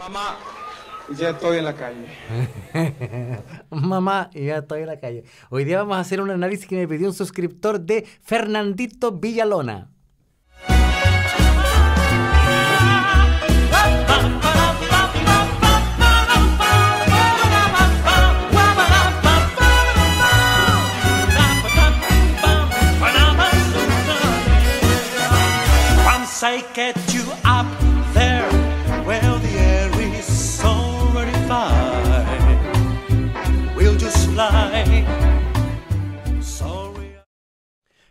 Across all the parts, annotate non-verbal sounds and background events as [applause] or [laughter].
Mamá, ya estoy en la calle. [laughs] Mamá, ya estoy en la calle. Hoy día vamos a hacer un análisis que me pidió un suscriptor de Fernandito Villalona. I get you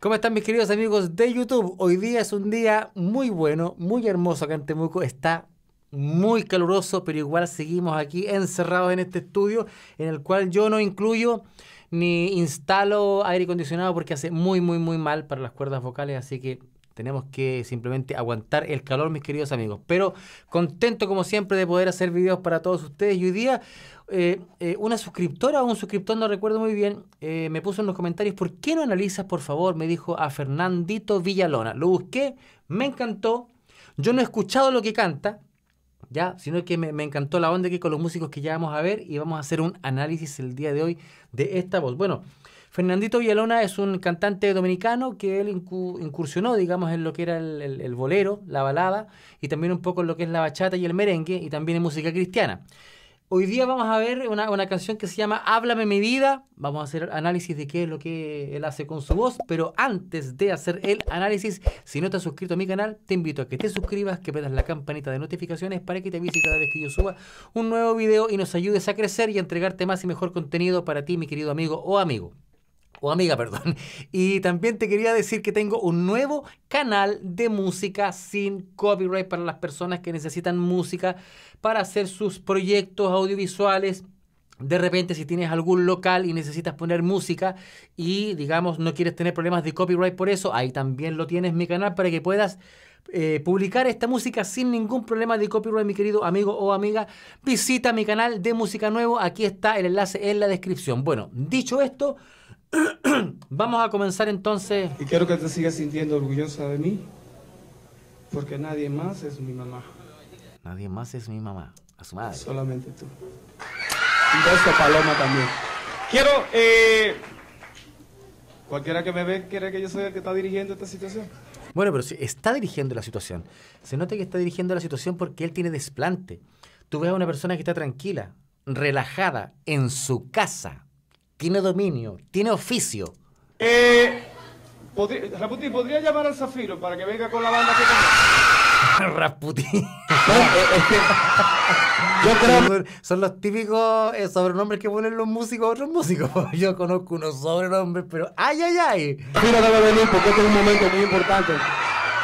¿Cómo están mis queridos amigos de YouTube? Hoy día es un día muy bueno, muy hermoso acá en Temuco. Está muy caluroso, pero igual seguimos aquí encerrados en este estudio en el cual yo no incluyo ni instalo aire acondicionado porque hace muy, muy, muy mal para las cuerdas vocales. Así que tenemos que simplemente aguantar el calor, mis queridos amigos. Pero contento como siempre de poder hacer videos para todos ustedes. Y hoy día eh, eh, una suscriptora o un suscriptor, no recuerdo muy bien, eh, me puso en los comentarios, ¿por qué no analizas, por favor? Me dijo a Fernandito Villalona. Lo busqué, me encantó. Yo no he escuchado lo que canta, ya, sino que me, me encantó la onda que con los músicos que ya vamos a ver y vamos a hacer un análisis el día de hoy de esta voz. Bueno, Fernandito Villalona es un cantante dominicano que él incu- incursionó, digamos, en lo que era el- el bolero, la balada, y también un poco en lo que es la bachata y el merengue, y también en música cristiana. Hoy día vamos a ver una, una canción que se llama Háblame mi vida. Vamos a hacer análisis de qué es lo que él hace con su voz. Pero antes de hacer el análisis, si no te has suscrito a mi canal, te invito a que te suscribas, que pedas la campanita de notificaciones para que te avise cada vez que yo suba un nuevo video y nos ayudes a crecer y a entregarte más y mejor contenido para ti, mi querido amigo o amigo o amiga, perdón. [laughs] Y también te quería decir que tengo un nuevo canal de música sin copyright para las personas que necesitan música para hacer sus proyectos audiovisuales. De repente, si tienes algún local y necesitas poner música y, digamos, no quieres tener problemas de copyright por eso, ahí también lo tienes mi canal para que puedas eh, publicar esta música sin ningún problema de copyright, mi querido amigo o amiga. Visita mi canal de música nuevo. Aquí está el enlace en la descripción. Bueno, dicho esto, [clears throat] vamos a comenzar entonces. Y quiero que te sigas sintiendo orgullosa de mí, porque nadie más es mi mamá, Nadie más es mi mamá, a su madre. solamente tú. Un beso, Paloma, también. Quiero, eh, cualquiera que me ve quiere que yo sea el que está dirigiendo esta situación. Bueno, pero si está dirigiendo la situación. Se nota que está dirigiendo la situación porque él tiene desplante. Tú ves a una persona que está tranquila, relajada, en su casa, tiene dominio, tiene oficio. Eh, Raputín, ¿podría llamar al Zafiro para que venga con la banda [laughs] que tengo? [laughs] Rasputín. Yo creo Son, son los típicos eh, sobrenombres que ponen los músicos a otros músicos. [laughs] Yo conozco unos sobrenombres, pero ¡ay, ay, ay! Zafiro debe venir porque este es un momento muy importante,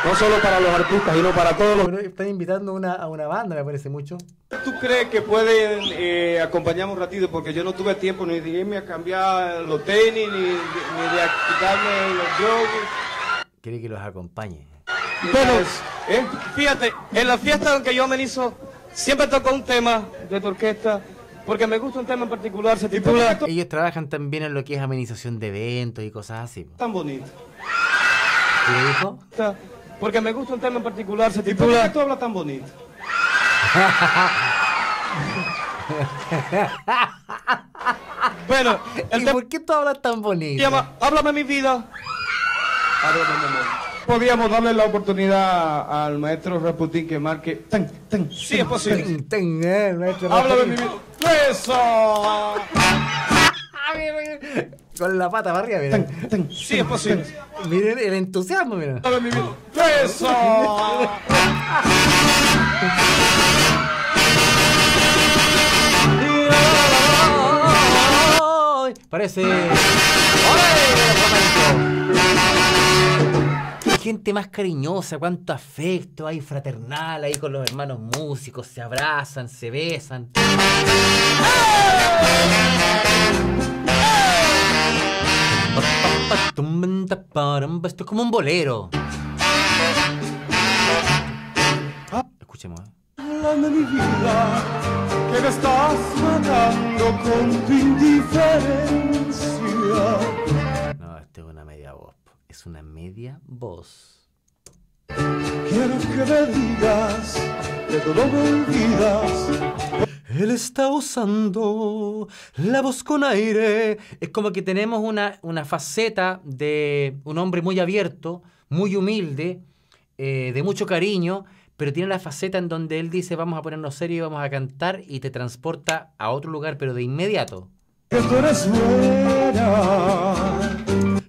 no solo para los artistas, sino para todos los... Están invitando una- a una banda, me parece mucho. ¿Tú crees que pueden eh, acompañarme un ratito? Porque yo no tuve tiempo ni de irme a cambiar los tenis, ni, ni de quitarme los jogging. Quiere que los acompañe. Bueno, ¿eh? Fíjate, en la fiesta que yo amenizo, siempre toco un tema de tu orquesta, porque me gusta un tema en particular, se titula... Ellos trabajan también en lo que es amenización de eventos y cosas así. Tan bonito. ¿Qué le dijo? Porque me gusta un tema en particular, se ¿Y por qué titula... tú hablas tan bonito? [laughs] Bueno, el ¿Y por qué tú hablas tan bonito? llama Háblame mi vida. Podríamos darle la oportunidad al maestro Raputín que marque... Tan, tan, Sí, es posible. Ten, ten, eh, maestro Háblame mi vida. ¡Eso! [laughs] Con la pata para arriba, miren. Tan, tan. Sí, es posible. Miren el entusiasmo, miren. ¡Eso! Parece. Qué gente más cariñosa, cuánto afecto hay fraternal ahí con los hermanos músicos, se abrazan, se besan. Esto es como un bolero. Escuchemos. ¿eh? Háblame mi vida, que me estás matando con tu indiferencia. No, esto es una media voz. Es una media voz. Quiero que me digas que tú no me olvidas Él está usando la voz con aire. Es como que tenemos una, una faceta de un hombre muy abierto, muy humilde, eh, de mucho cariño, pero tiene la faceta en donde él dice vamos a ponernos serios y vamos a cantar y te transporta a otro lugar, pero de inmediato. Que tú eres buena.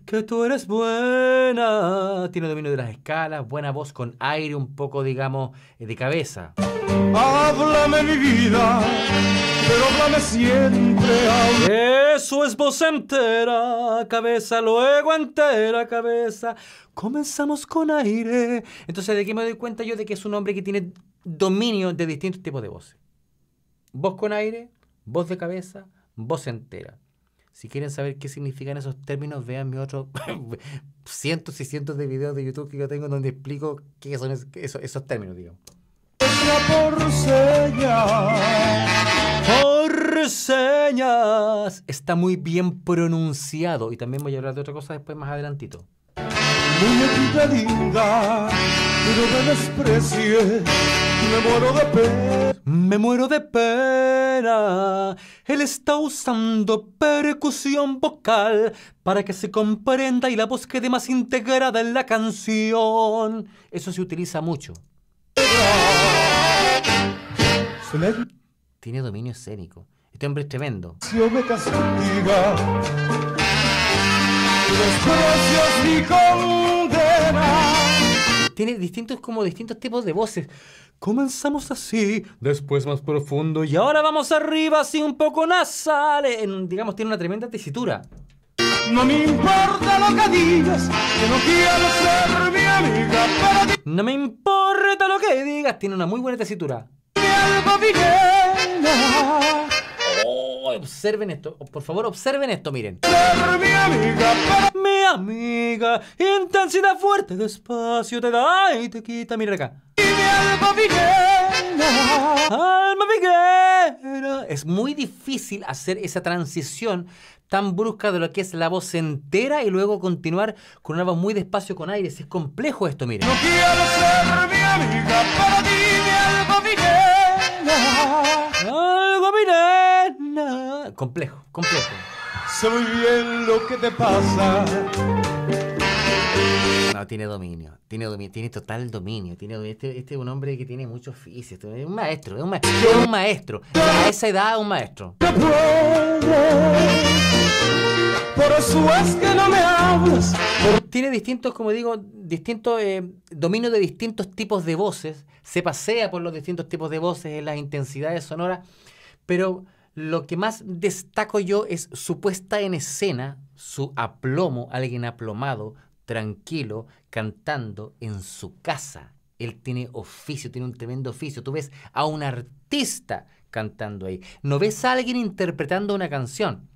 Que tú eres buena. Tiene dominio de las escalas, buena voz con aire, un poco, digamos, de cabeza. Háblame mi vida, pero háblame siempre. Háblame. Eso es voz entera, cabeza, luego entera, cabeza. Comenzamos con aire. Entonces, ¿de qué me doy cuenta yo de que es un hombre que tiene dominio de distintos tipos de voces? Voz con aire, voz de cabeza, voz entera. Si quieren saber qué significan esos términos, vean mis otros [laughs] cientos y cientos de videos de YouTube que yo tengo donde explico qué son es- esos, esos términos, digamos. Por señas. Por señas. Está muy bien pronunciado. Y también voy a hablar de otra cosa después más adelantito. Muñequita linda, pero me desprecies, me muero de pena. Me muero de pena. Él está usando percusión vocal para que se comprenda y la voz quede más integrada en la canción. Eso se utiliza mucho. Tiene dominio escénico. Este hombre es tremendo. Me castiga, mi condena. Tiene distintos como distintos tipos de voces. Comenzamos así, después más profundo y ahora vamos arriba así un poco nasal. En- digamos, tiene una tremenda tesitura. No me importa lo que digas, que no quiero ser mi amiga, pero No me importa lo que digas, tiene una muy buena tesitura. Oh, observen esto, por favor, observen esto, miren. Mi amiga, Mi amiga, intensidad fuerte, despacio te da y te quita. Mira acá. algo, Villena. Alma viguera. Es muy difícil hacer esa transición tan brusca de lo que es la voz entera y luego continuar con una voz muy despacio con aire. Es complejo esto, miren. No quiero ser mi amiga, Complejo, complejo. Sé muy bien lo que te pasa. No, tiene dominio, tiene dominio, tiene total dominio. Tiene, dominio. este, este es un hombre que tiene mucho oficio, este es un maestro, es un, ma- es un maestro. A esa edad es un maestro. Por eso es que no me hablas. Tiene distintos, como digo, distintos eh, dominio de distintos tipos de voces. Se pasea por los distintos tipos de voces en las intensidades sonoras. Pero lo que más destaco yo es su puesta en escena, su aplomo, alguien aplomado, tranquilo, cantando en su casa. Él tiene oficio, tiene un tremendo oficio. Tú ves a un artista cantando ahí. No ves a alguien interpretando una canción.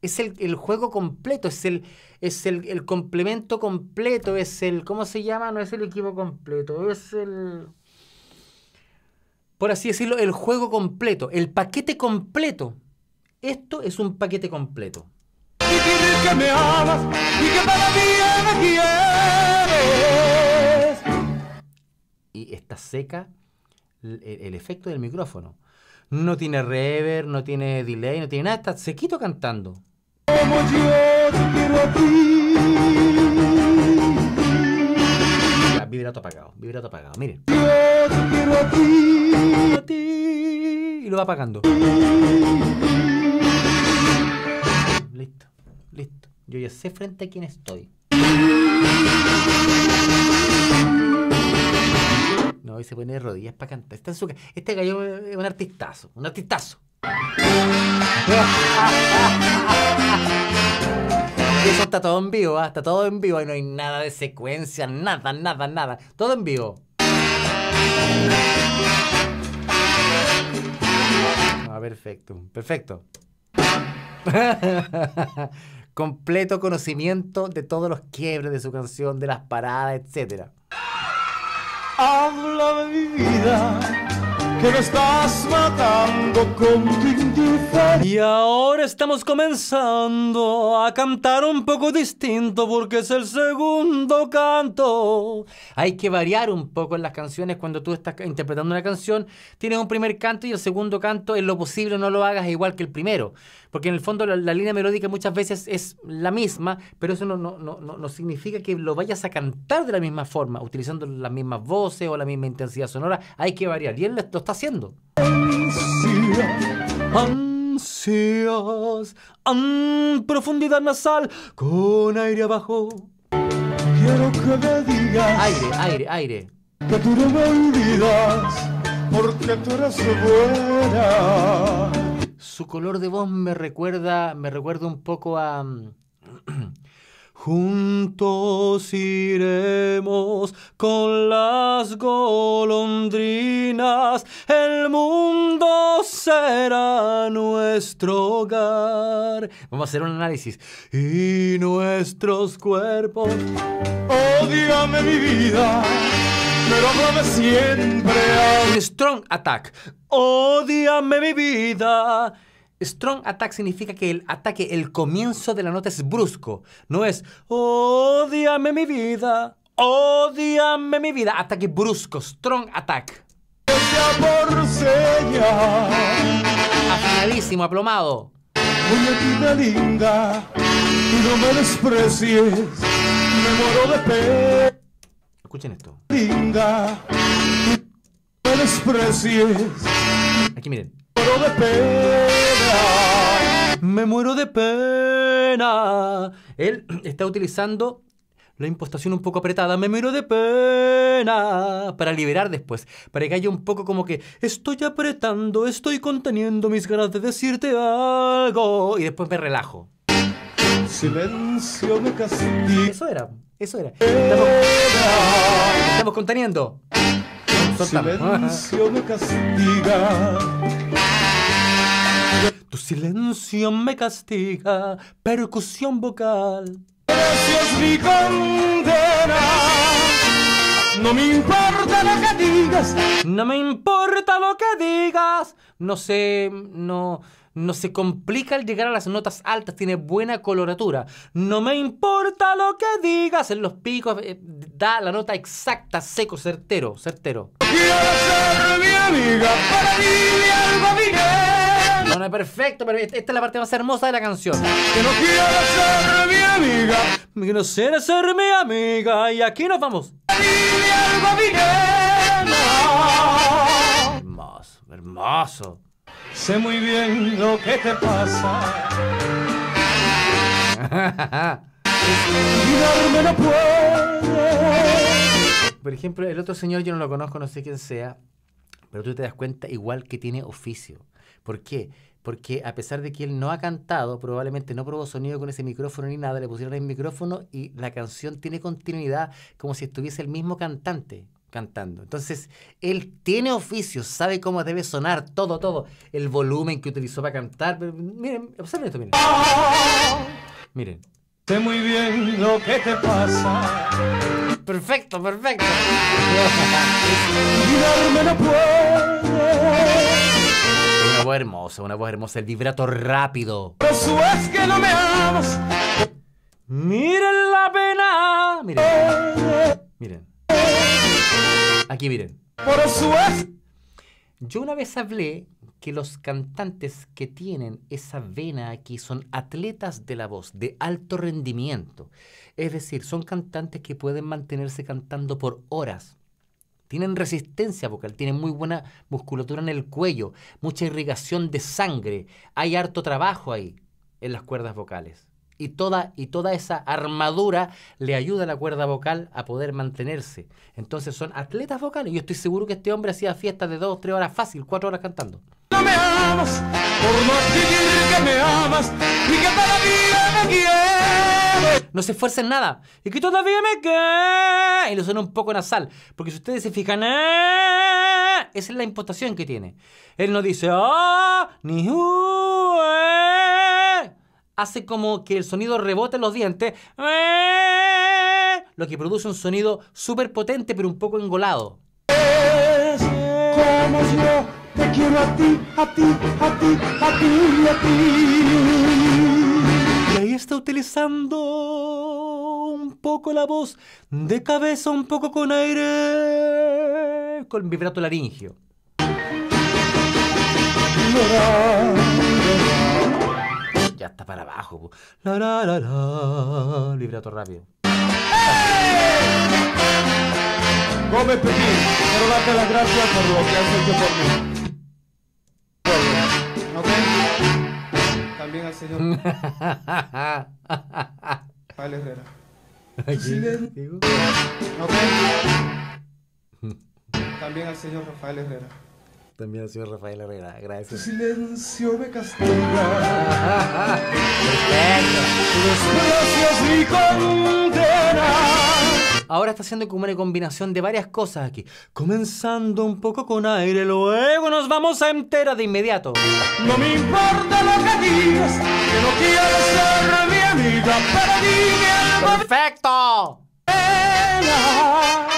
Es el, juego completo, es el, es el complemento completo, es el, ¿cómo se llama? No es el equipo completo, es el, por así decirlo, el juego completo, el paquete completo. Esto es un paquete completo. Y que me amas y que para mí me quieres. Y está seca el, el efecto del micrófono. No tiene reverb, no tiene delay, no tiene nada, está sequito cantando. Como yo te quiero a ti. Vibrato apagado, vibrato apagado, miren. Yo te quiero a ti. A ti, Y lo va apagando. Listo, listo. Yo ya sé frente a quién estoy. No, hoy se pone de rodillas para cantar. Está en su Este gallo es un artistazo, un artistazo. [laughs] Eso está todo en vivo, ¿ah? está todo en vivo y no hay nada de secuencia, nada, nada, nada. Todo en vivo. Ah, perfecto, perfecto. [laughs] Completo conocimiento de todos los quiebres de su canción, de las paradas, etcétera. Habla de mi vida, que me estás matando con tu indiferencia. Y ahora estamos comenzando a cantar un poco distinto porque es el segundo canto. Hay que variar un poco en las canciones cuando tú estás interpretando una canción. Tienes un primer canto y el segundo canto en lo posible no lo hagas igual que el primero. Porque en el fondo la, la línea melódica muchas veces es la misma, pero eso no, no, no, no- no significa que lo vayas a cantar de la misma forma, utilizando las mismas voces o la misma intensidad sonora. Hay que variar y él lo está haciendo. Ansias, an profundidad nasal, con aire abajo. Quiero que me digas Aire, aire, aire. que tú no me olvidas porque tú eres buena. Su color de voz me recuerda, me recuerda un poco a. mm, [clears throat] Juntos iremos con las golondrinas, el mundo será nuestro hogar. Vamos a hacer un análisis. Y nuestros cuerpos Ódiame mi vida, pero siempre a strong attack. Odíame mi vida. Strong attack significa que el ataque, el comienzo de la nota es brusco. No es odíame mi vida. Odíame mi vida. Ataque brusco. Strong attack. Afinadísimo, aplomado. Muñequita linda, no me desprecies, me muero de pena. Escuchen esto. Aquí miren. me muero de pena. Me muero de pena. Él está utilizando la impostación un poco apretada. Me muero de pena. Para liberar después. Para que haya un poco como que estoy apretando, estoy conteniendo mis ganas de decirte algo. Y después me relajo. Silencio me castiga. Eso era. Eso era. Estamos, estamos conteniendo. Silencio me castiga. Tu silencio me castiga. Percusión vocal. Es mi condena. No me importa lo que digas. No me importa lo que digas. No se, no, no se complica al llegar a las notas altas. Tiene buena coloratura. No me importa lo que digas. En los picos eh, da la nota exacta, seco, certero, certero. Quiero ser mi amiga para vivir algo bien. No, no, perfecto, pero esta esta es la parte más hermosa de la canción. Que no quiero ser mi amiga Que no sé ser mi amiga. Y aquí nos vamos. algo. Hermoso, hermoso. Sé muy bien lo que te pasa. Olvidarme no puedo. Por ejemplo, el otro señor yo no lo conozco, no sé quién sea, pero tú te das cuenta igual que tiene oficio. ¿Por qué? Porque a pesar de que él no ha cantado, probablemente no probó sonido con ese micrófono ni nada, le pusieron el micrófono y la canción tiene continuidad como si estuviese el mismo cantante cantando. Entonces, él tiene oficio, sabe cómo debe sonar todo, todo. El volumen que utilizó para cantar. Miren, observen esto, miren. Miren. Sé muy bien lo que te pasa. Perfecto, perfecto. No. Una voz hermosa, una voz hermosa, el vibrato rápido. Es que no me amas. Miren la pena. Miren, miren. Aquí miren. Por es. Yo una vez hablé que los cantantes que tienen esa vena aquí son atletas de la voz, de alto rendimiento. Es decir, son cantantes que pueden mantenerse cantando por horas. Tienen resistencia vocal, tienen muy buena musculatura en el cuello, mucha irrigación de sangre. Hay harto trabajo ahí en las cuerdas vocales. Y toda, y toda esa armadura le ayuda a la cuerda vocal a poder mantenerse. Entonces son atletas vocales. Yo estoy seguro que este hombre hacía fiestas de dos, tres horas fácil, cuatro horas cantando. No me amas. Por no admitir que me amas. Y que todavía me quieres. No se esfuerza en nada. Y que todavía me queda. Y lo suena un poco nasal. Porque si ustedes se fijan, ¡eh! esa es la impostación que tiene. Él no dice ah, ni uh, eh. Hace como que el sonido rebote en los dientes. Lo que produce un sonido súper potente, pero un poco engolado. como yo te quiero a ti, a ti, a ti, a ti, a ti. Y ahí está utilizando un poco la voz de cabeza, un poco con aire, con vibrato laringio. Está para abajo. La, la, la, la. Vibrato rápido. Gómez Pepín, quiero darte las gracias por lo que has hecho por mí. ¿Ok? [laughs] También al señor Rafael Herrera. ¿Ok? También al señor Rafael Herrera. También el señor Rafael Herrera. Tu Gracias. silencio me castiga. Perfecto. Tu desprecio mi. Ahora está haciendo como una combinación de varias cosas aquí. Comenzando un poco con aire, luego nos vamos a enterar de inmediato. No me importa lo que digas, que no quieres ser mi amiga, dime algo ¡Perfecto! pena.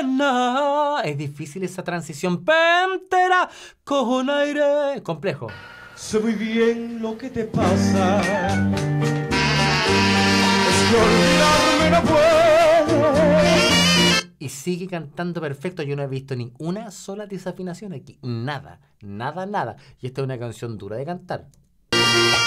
Pena. Es difícil esa transición. Pentera con aire. Complejo. Sé muy bien lo que te pasa. Es que olvidarme no puedo. Y sigue cantando perfecto. Yo no he visto ni una sola desafinación aquí. Nada, nada, nada. Y esta es una canción dura de cantar.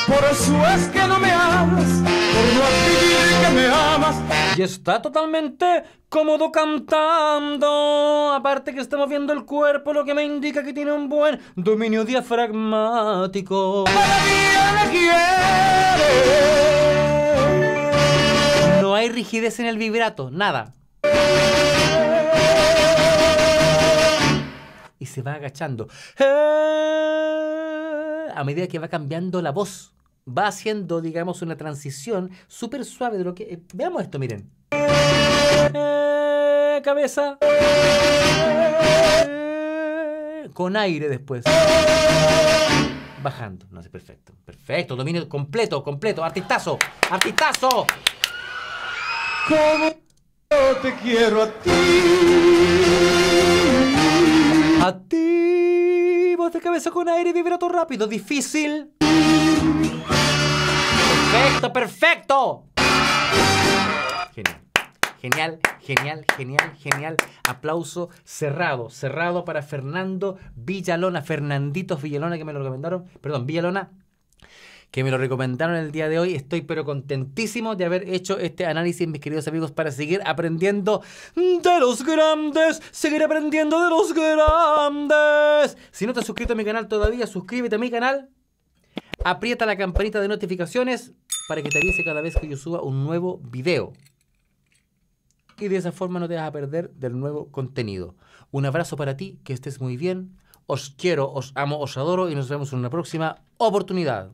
Por eso es que no me amas, por no admitir que me amas. Y está totalmente cómodo cantando. Aparte que está moviendo el cuerpo, lo que me indica que tiene un buen dominio diafragmático. Todavía me quiere. No hay rigidez en el vibrato, nada. Y se va agachando. Eh, A medida que va cambiando la voz, va haciendo, digamos, una transición súper suave de lo que... eh, Veamos esto, miren. Eh, cabeza. Eh, Con aire después. Bajando. No sé, perfecto. Perfecto. Dominio completo, completo. Artistazo. Artistazo. Como yo te quiero a ti. A ti, de cabeza con aire y vibrato rápido, difícil. Perfecto, perfecto. Genial, genial, genial, genial, genial. Aplauso cerrado, cerrado para Fernando Villalona, Fernanditos Villalona que me lo recomendaron, perdón, Villalona que me lo recomendaron el día de hoy. Estoy pero contentísimo de haber hecho este análisis, mis queridos amigos, para seguir aprendiendo de los grandes, seguir aprendiendo de los grandes. Si no te has suscrito a mi canal todavía, suscríbete a mi canal. Aprieta la campanita de notificaciones para que te avise cada vez que yo suba un nuevo video. Y de esa forma no te vas a perder del nuevo contenido. Un abrazo para ti, que estés muy bien. Os quiero, os amo, os adoro y nos vemos en una próxima oportunidad.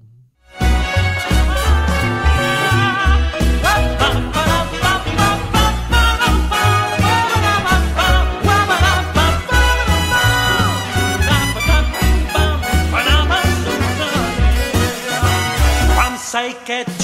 I get